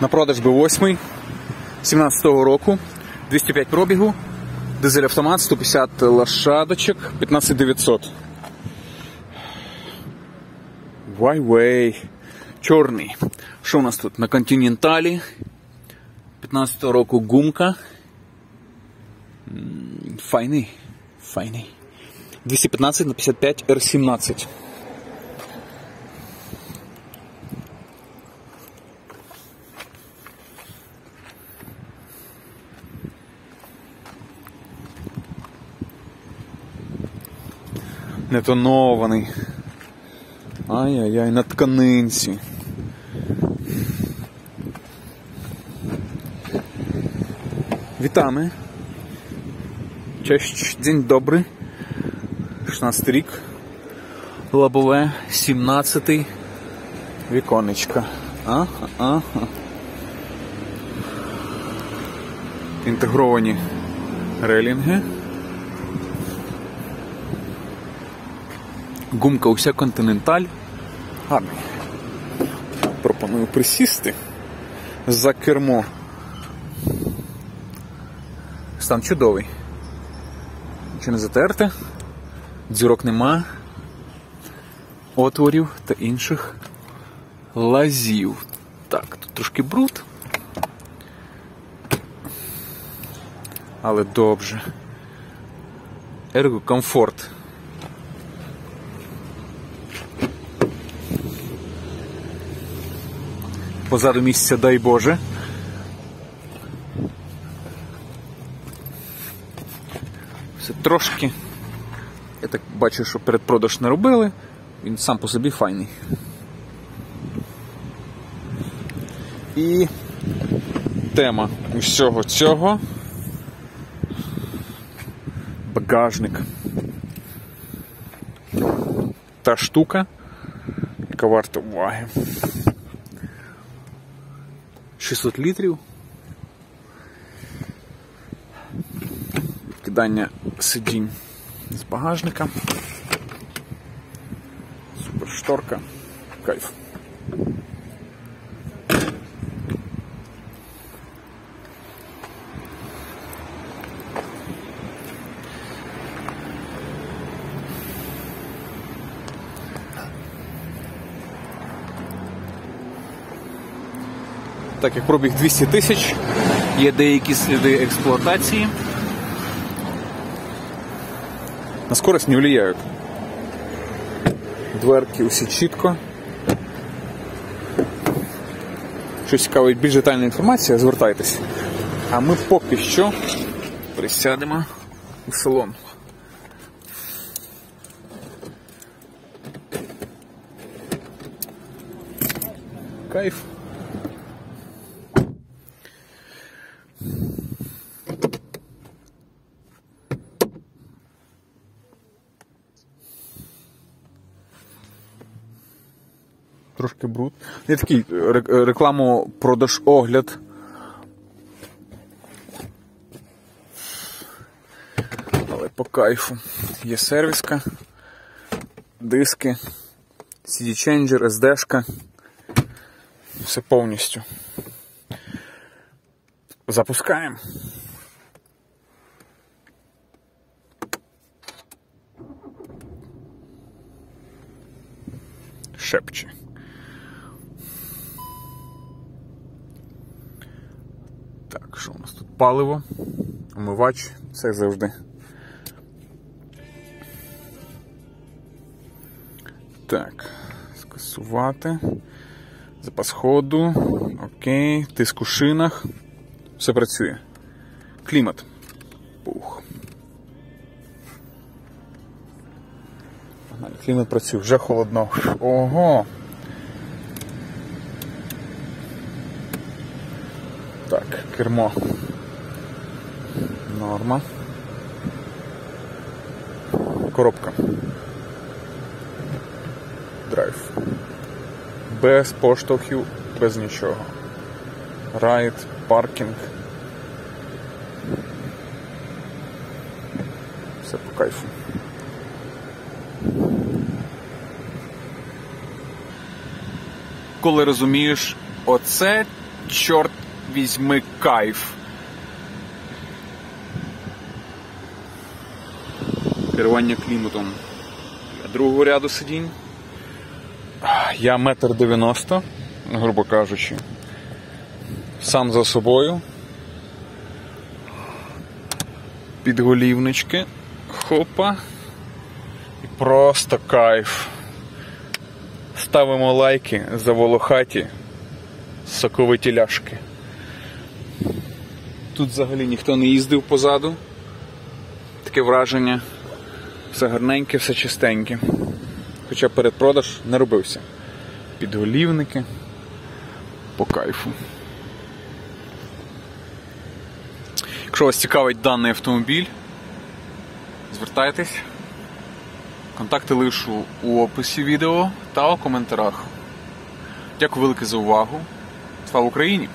На продаж B8 17-го року, 205 пробігу, дизель автомат, 150 лошадочок, 15900. Вай-вей. Чорний. Що у нас тут? На континенталі. 15-го року гумка. Файний. Файний. 215 на 55 R17. Нетонований. Ай-яй-яй, на тканинці. Вітamy. Cześć, dzień dobry. 16 рік. Лобове, 17 віконечка. Ага, ага. Інтегровані релінги. Гумка уся континенталь. Гарний. Пропоную присісти за кермо. Стан чудовий. Чи не затерте? Дзюрок нема. Отворів та інших лазів. Так, тут трошки бруд. Але добре. Ерго комфорт. Позаду місця, дай Боже. Все трошки. Я так бачу, що передпродаж не робили. Він сам по собі файний. І тема усього цього. Багажник. Та штука, яка варта уваги. 600 літрів. Кидання сидінь з багажника. Супершторка. Кайф. Так як пробіг 200 тисяч, є деякі сліди експлуатації. На скорость не влияют. Дверки усі чітко. Щось цікавить більш детальна інформація, звертайтесь. А ми поки що присядемо у салон. Кайф. Трошки бруд. Не такий рекламу продаж огляд. Але по кайфу. Є сервіска, диски, CD Changer, SD-шка. Все повністю. Запускаємо. Шепче. Що у нас тут? Паливо, омивач, все як завжди. Так, скасувати. Запас ходу. Окей. Тиск у шинах. Все працює. Клімат. Пух. Клімат працює, вже холодно. Ого. Так, кермо. Норма. Коробка. Драйв. Без поштовхів, без нічого. Райд, паркінг. Все по кайфу. Коли розумієш, оце чорт візьми кайф. Керування кліматом для другого ряду сидінь. Я метр дев'яносто, грубо кажучи. Сам за собою. Підголівнички. Хопа. І просто кайф. Ставимо лайки за волохаті соковиті ляшки. Тут взагалі ніхто не їздив позаду. Таке враження. Все гарненьке, все чистеньке. Хоча передпродаж не робився. Підголівники по кайфу. Якщо вас цікавить даний автомобіль, звертайтесь. Контакти лишу у описі відео та у коментарях. Дякую велике за увагу. Слава Україні!